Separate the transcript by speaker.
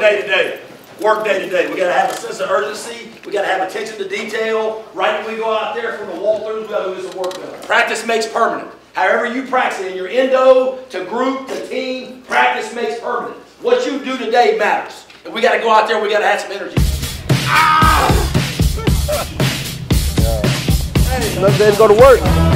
Speaker 1: day to day. Work day to day. We gotta have a sense of urgency. We gotta have attention to detail. Right when we go out there from the walkthroughs, we gotta do some work done. Practice makes permanent. However you practice it, in your endo, to group, to team, practice makes permanent. What you do today matters. And we gotta go out there, we gotta have some energy.
Speaker 2: Another day to go to work.